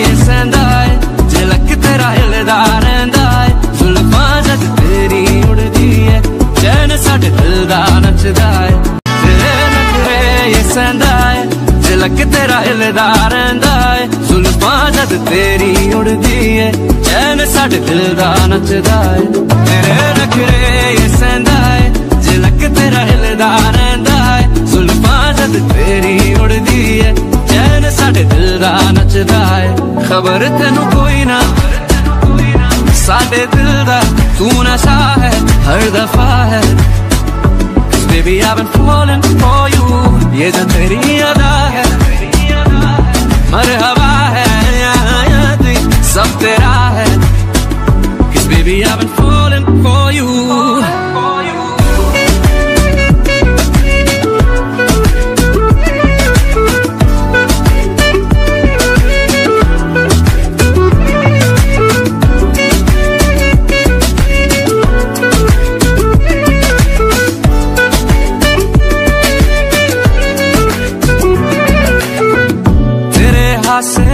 ਏ ਸੈਂਦਾ ਏ ਜਲਕ ਤੇਰਾ ਹਿਲਦਾ ਰਹਿੰਦਾ ਏ ਜ਼ੁਲਫਾਂ ਜਦ ਤੇਰੀ ਉੜਦੀ ਏ ਚੈਨ ਸਾਡੇ ਦਿਲ ਦਾ ਨੱਚਦਾ ਏ ਤੇਰੇ ਨਖਰੇ ਏ ਸੈਂਦਾ ਏ ਜਲਕ ਤੇਰਾ ਹਿਲਦਾ ਰਹਿੰਦਾ ਏ ਜ਼ੁਲਫਾਂ ਜਦ ਤੇਰੀ ਉੜਦੀ ਏ ਚੈਨ ਸਾਡੇ ਦਿਲ ਦਾ ਨੱਚਦਾ ਏ خبر تینو کوئی نہ نام تن کوئی نام ساڑھے ہے ہر دفعہ ہے Baby I've been falling for you یہ تیری ادا ہے مرحبا